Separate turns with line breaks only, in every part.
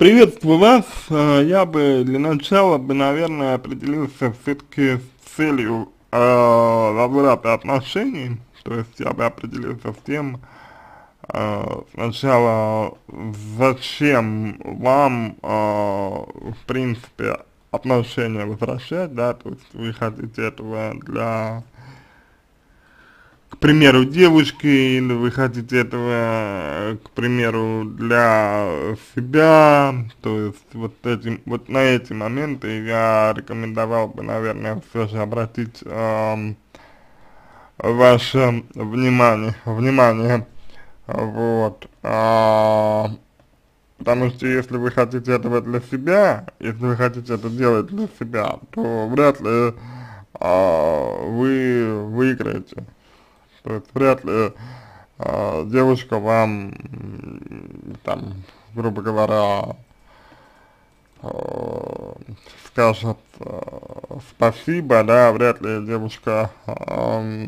Приветствую вас. Э, я бы для начала бы, наверное, определился все-таки с целью э, возврата отношений. То есть я бы определился с тем, э, сначала, зачем вам, э, в принципе, отношения возвращать, да, то есть вы хотите этого для примеру, девушки, или вы хотите этого, к примеру, для себя, то есть вот этим, вот на эти моменты я рекомендовал бы, наверное, все же обратить э, ваше внимание, внимание, вот, э, потому что если вы хотите этого для себя, если вы хотите это делать для себя, то вряд ли э, вы выиграете то есть вряд ли э, девушка вам, там, грубо говоря, э, скажет э, спасибо, да, вряд ли девушка э,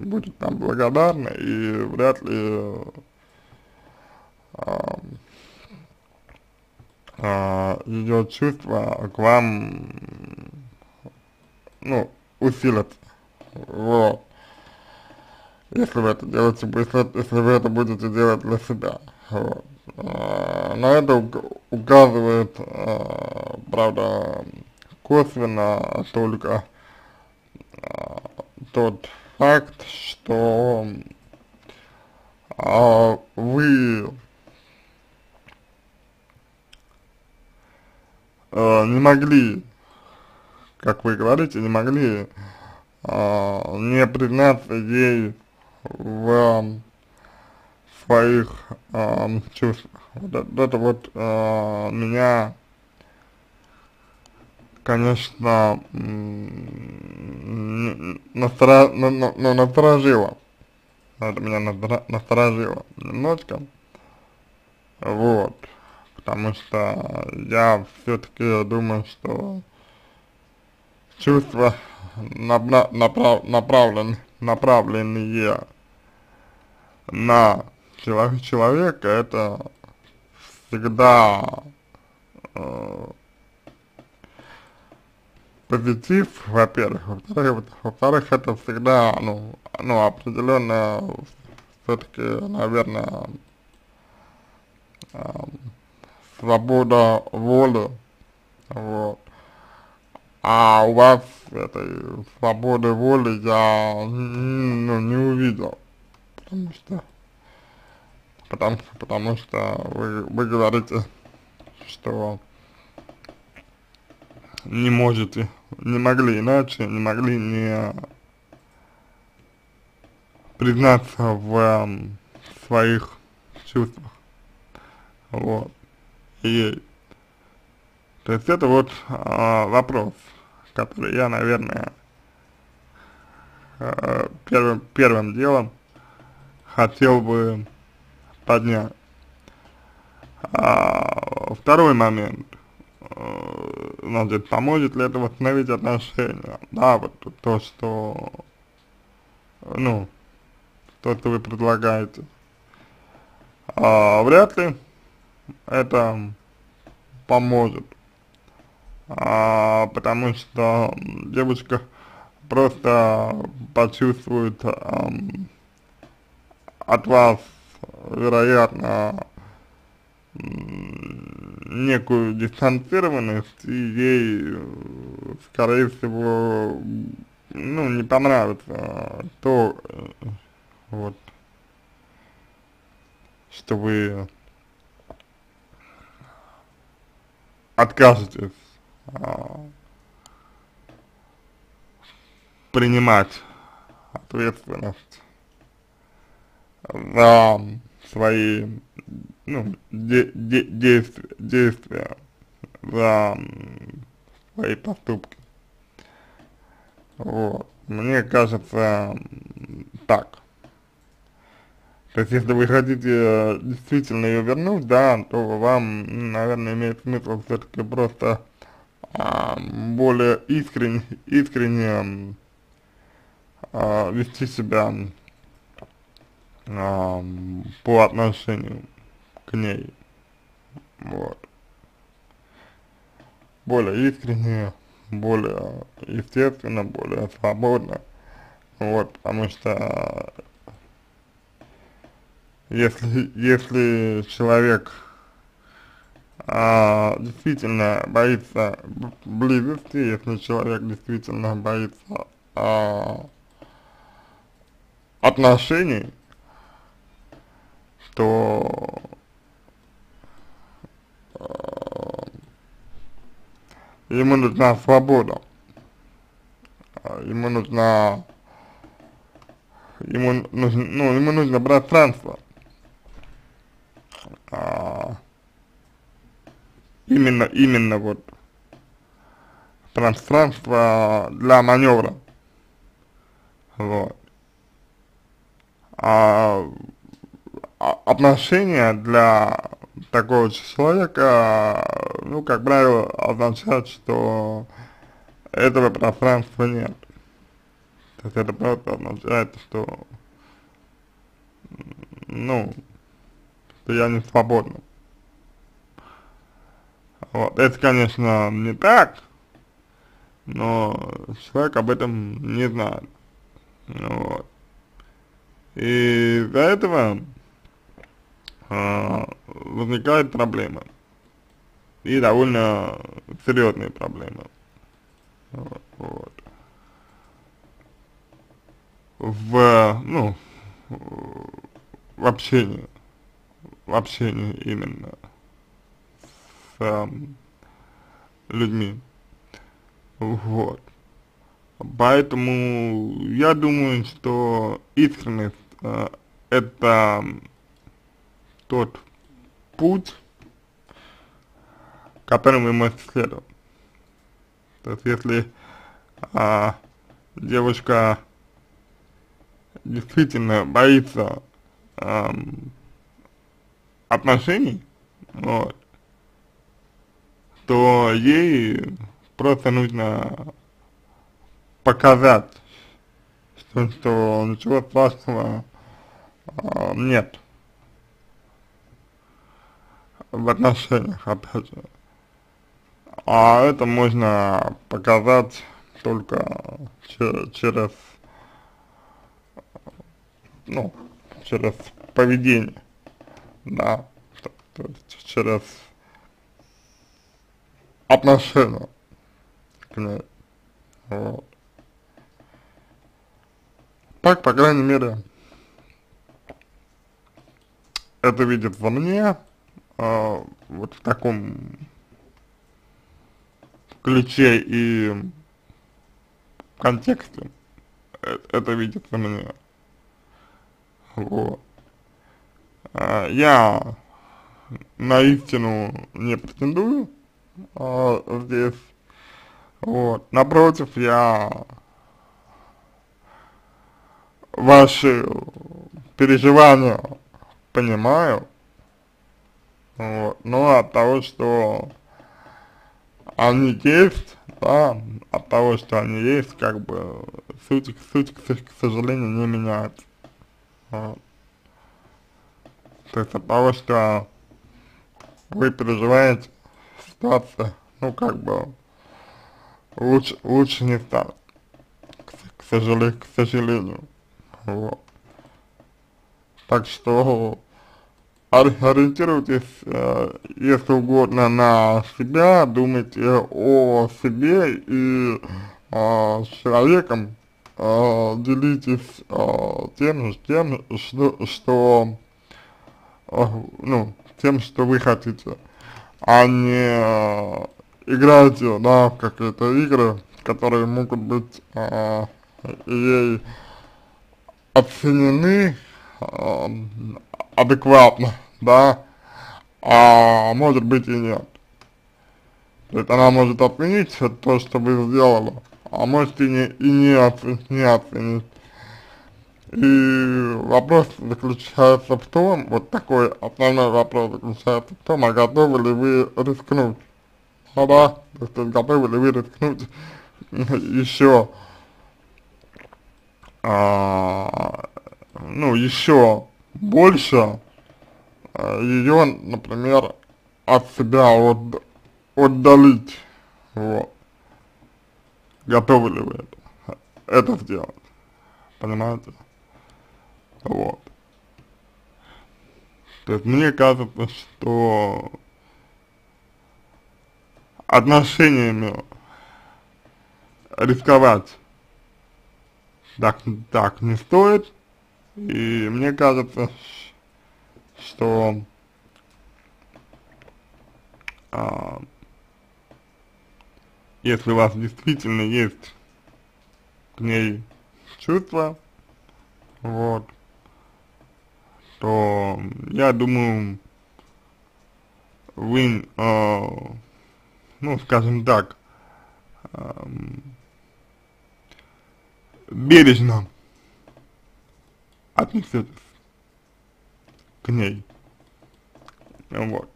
будет там благодарна и вряд ли э, э, ее чувства к вам, ну, усилят, вот если вы это делаете, если, если вы это будете делать для себя. Вот. А, на это указывает, а, правда, косвенно только а, тот факт, что вы не могли, как вы говорите, не могли не признаться ей в своих э, чувствах. Вот, это вот э, меня, конечно, настра... ну, ну, насторожило. Это меня насторожило немножко. Вот. Потому что я все-таки думаю, что чувства направ направ направлены направленные на человека, это всегда э, позитив, во-первых, во-вторых, это всегда, ну, ну, определенно, все-таки, наверное, э, свобода воли, вот, а у вас этой свободы воли я ну, не увидел, потому что потому, потому что вы, вы говорите, что не можете, не могли иначе, не могли не признаться в э, своих чувствах, вот, и то есть это вот э, вопрос, который я, наверное, э, первым, первым делом хотел бы поднять. А, второй момент, э, значит, поможет ли это восстановить отношения? Да, вот то, что, ну, то, что вы предлагаете. А, вряд ли это поможет а, потому что девушка просто почувствует а, от вас, вероятно, некую дистанцированность, и ей, скорее всего, ну, не понравится то, вот, что вы откажетесь принимать ответственность за свои ну, де де действия, действия, за свои поступки. Вот. Мне кажется так. То есть, если вы хотите э, действительно ее вернуть, да, то вам, наверное, имеет смысл все-таки просто более искренне, искренне а, вести себя а, по отношению к ней. Вот. более искренне, более естественно, более свободно, вот, потому что если, если человек а, действительно боится близости, если человек действительно боится а, отношений, то а, ему нужна свобода, а, ему нужна ему нужно, ну, ему нужно пространство. А, именно, именно вот пространство для маневра. Вот. А, а отношения для такого человека, ну, как правило, означает, что этого пространства нет. То есть это просто означает, что, ну, что я не свободна. Вот, это, конечно, не так, но человек об этом не знает. Вот. И из-за этого э, возникают проблемы. И довольно серьезные проблемы. Вот. В, ну, в общении. В общении именно э, людьми. Вот. Поэтому я думаю, что искренность э, это тот путь, которым мы можем следовать. То есть если а, девушка действительно боится а, отношений, вот, то ей просто нужно показать, что, что ничего страшного э, нет в отношениях, опять же. А это можно показать только через ну, через поведение, да, то, то есть через отношения к ней. Вот. Так, по крайней мере, это видит во мне, э, вот в таком ключе и контексте, э это видит во мне. Вот. А, я на истину не претендую, а, здесь. Вот. Напротив, я ваши переживания понимаю, вот, но от того, что они есть, да, от того, что они есть, как бы суть, суть к сожалению, не меняется. Вот. То есть от того, что вы переживаете, ситуация, ну, как бы, лучше, лучше не станет, к, к, сожалению, к сожалению. Вот. Так что ориентируйтесь, э, если угодно, на себя, думайте о себе и э, с человеком э, делитесь э, тем, тем, что, что э, ну, тем, что вы хотите, а не э, играете, да, в какие-то игры, которые могут быть э, ей оценены э, адекватно, да, а может быть и нет. То есть она может отменить то, что вы сделали, а может и не, и не, оценить, не оценить. И вопрос заключается в том, вот такой основной вопрос заключается в том, а готовы ли вы рискнуть. А да, то есть готовы ли вы рискнуть еще а, ну, еще больше а, ее, например, от себя от, отдалить, вот, готовы ли вы это, это сделать, понимаете, вот. То есть мне кажется, что отношениями рисковать так, так не стоит, и мне кажется, что а, если у вас действительно есть к ней чувства, вот, то я думаю, вы, э, ну, скажем так, э, бережно отнесетесь к ней, вот,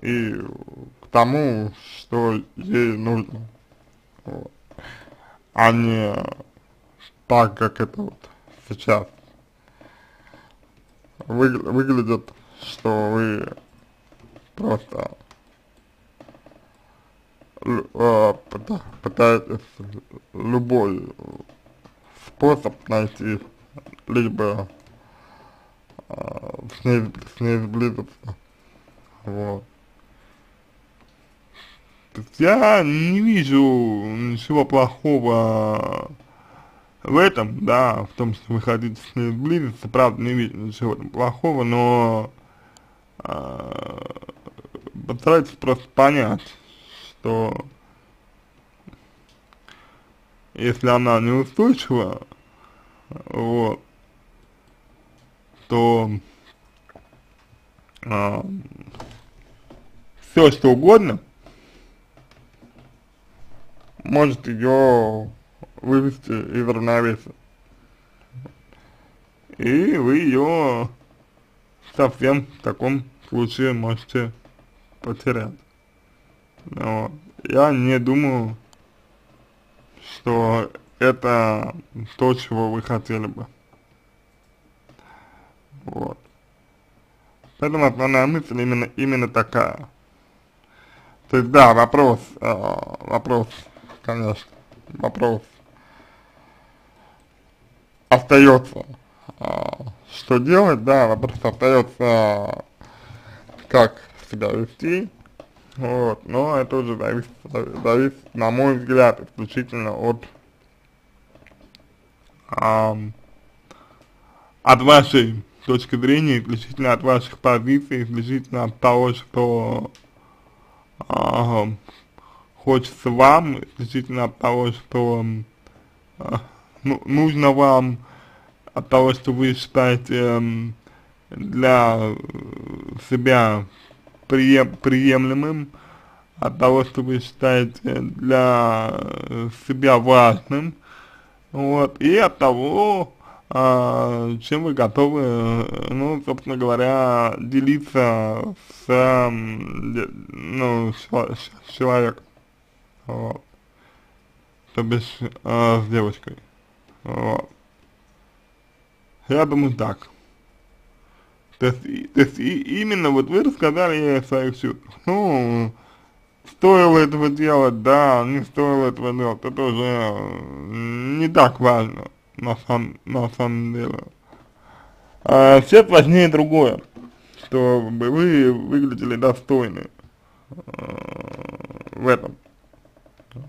и к тому, что ей нужно, вот, а не так, как это вот сейчас вы, выглядит, что вы просто э, пытаетесь любой способ найти, либо э, с, ней, с ней сблизиться. Вот. Я не вижу ничего плохого в этом, да, в том, что вы хотите с ней сблизиться, правда, не вижу ничего там плохого, но э, постарайтесь просто понять, что если она неустойчива, вот, то э, все что угодно может ее вывести из равновесия. И вы ее совсем в таком случае можете потерять. Но я не думаю, что это то, чего вы хотели бы. Вот. Поэтому основная мысль именно, именно такая. То есть, да, вопрос, э, вопрос, конечно, вопрос остается, а, что делать, да, вопрос остается, как себя вести, вот, но это уже зависит, зависит, на мой взгляд, исключительно от, а, от вашей точки зрения, исключительно от ваших позиций, исключительно от того, что а, хочется вам, исключительно от того, что а, ну, нужно вам от того, что вы считаете для себя прием, приемлемым, от того, что вы считаете для себя важным, вот, и от того, а, чем вы готовы, ну, собственно говоря, делиться с, ну, с человеком, вот, то бишь, а, с девочкой. Вот. Я думаю так. То есть, то есть и, именно вот вы рассказали о своих чувствах. Ну, стоило этого делать, да, не стоило этого делать, это уже не так важно, на самом, на самом деле. А сейчас важнее другое, чтобы вы выглядели достойны э, в этом.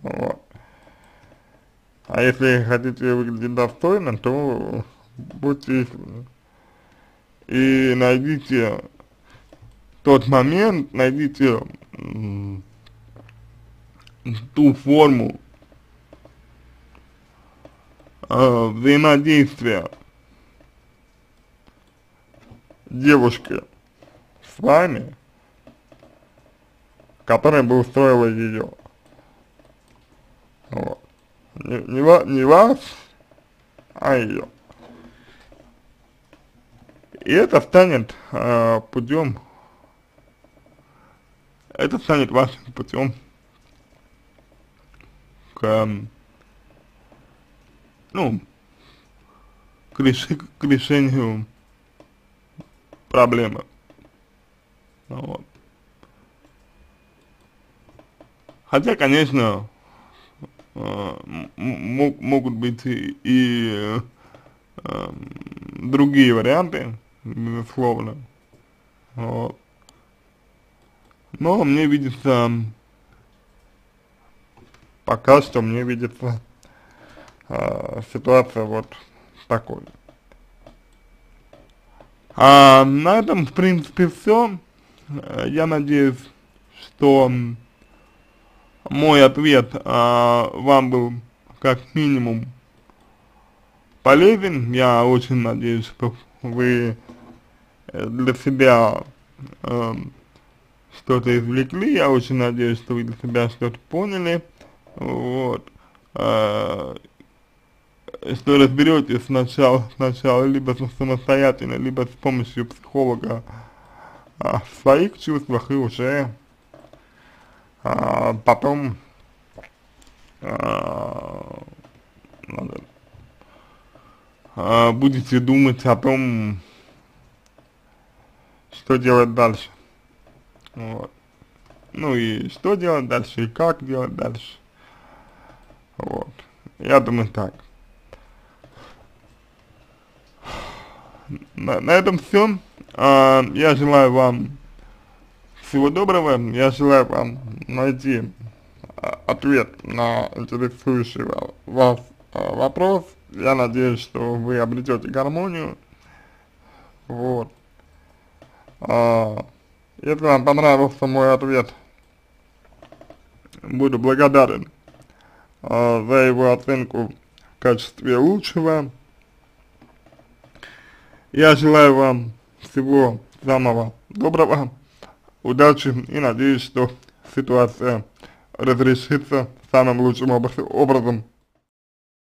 Вот. А если хотите выглядеть достойно, то будьте. И найдите тот момент, найдите ту форму э, взаимодействия девушки с вами, которая бы устроила ее. Вот не, не, не вас, а ее. И это станет э, путем, это станет вашим путем к, ну, к, реши, к решению проблемы. Вот. Хотя, конечно, э, могут быть и, и э, другие варианты, безусловно. Вот. Но мне видится, пока что мне видится э, ситуация вот такой. А на этом, в принципе, все. Я надеюсь, что мой ответ а, вам был как минимум полезен. Я очень надеюсь, что вы для себя э, что-то извлекли. Я очень надеюсь, что вы для себя что-то поняли. Вот. Э, что разберетесь сначала, сначала либо самостоятельно, либо с помощью психолога в своих чувствах и уже а, потом надо, а, будете думать о том, что делать дальше. Вот. Ну и что делать дальше, и как делать дальше. Вот. Я думаю так. На, на этом все. А, я желаю вам всего доброго. Я желаю вам найти а, ответ на интересующий вас а, вопрос. Я надеюсь, что вы обретете гармонию. Вот. А, если вам понравился мой ответ, буду благодарен а, за его оценку в качестве лучшего. Я желаю вам всего самого доброго, удачи и надеюсь, что ситуация разрешится самым лучшим образом.